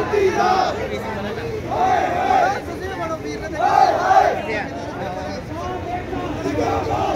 Hey, hey!